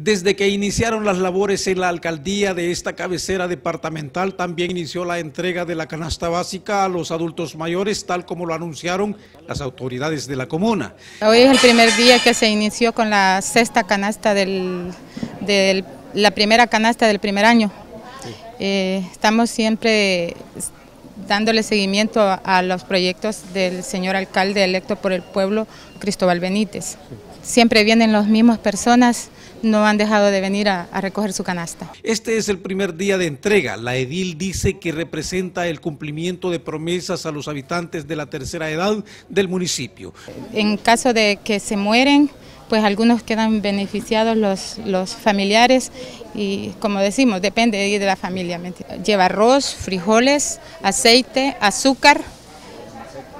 Desde que iniciaron las labores en la alcaldía de esta cabecera departamental, también inició la entrega de la canasta básica a los adultos mayores, tal como lo anunciaron las autoridades de la comuna. Hoy es el primer día que se inició con la sexta canasta del, la primera canasta del primer año. Eh, estamos siempre dándole seguimiento a los proyectos del señor alcalde electo por el pueblo, Cristóbal Benítez. Siempre vienen las mismas personas no han dejado de venir a, recoger su canasta. Este es el primer día de entrega. La edil dice que representa el cumplimiento de promesas a los habitantes de la tercera edad del municipio. En caso de que se mueren, pues algunos quedan beneficiados los, los familiares y como decimos, depende de la familia. Lleva arroz, frijoles, aceite, azúcar,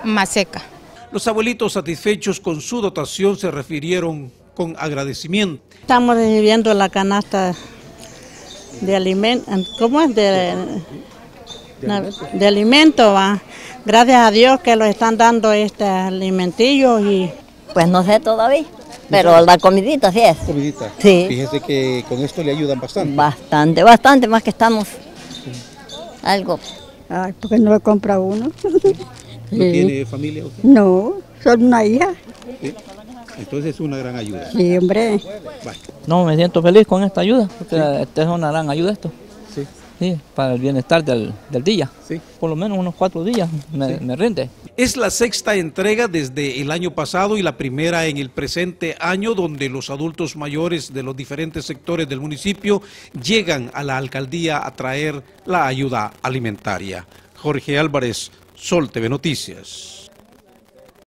maseca. Los abuelitos satisfechos con su dotación se refirieron con agradecimiento. Estamos recibiendo la canasta de alimentos, ¿cómo es? De, de alimentos, va. Gracias a Dios que los están dando este alimentillo y... Pues no sé todavía, pero la comidita sí es. Comidita. Sí. Fíjese que con esto le ayudan bastante. Bastante, bastante, más que estamos algo. Ay, porque no lo compra uno. ¿No tiene familia No, son una hija. Entonces es una gran ayuda. Sí, hombre. No, me siento feliz con esta ayuda, porque esta es una gran ayuda esto. Sí. Sí, para el bienestar del, día. Sí. Por lo menos unos cuatro días me, me, rinde. Es la sexta entrega desde el año pasado y la primera en el presente año donde los adultos mayores de los diferentes sectores del municipio llegan a la alcaldía a traer la ayuda alimentaria. Jorge Álvarez, Sol TV Noticias.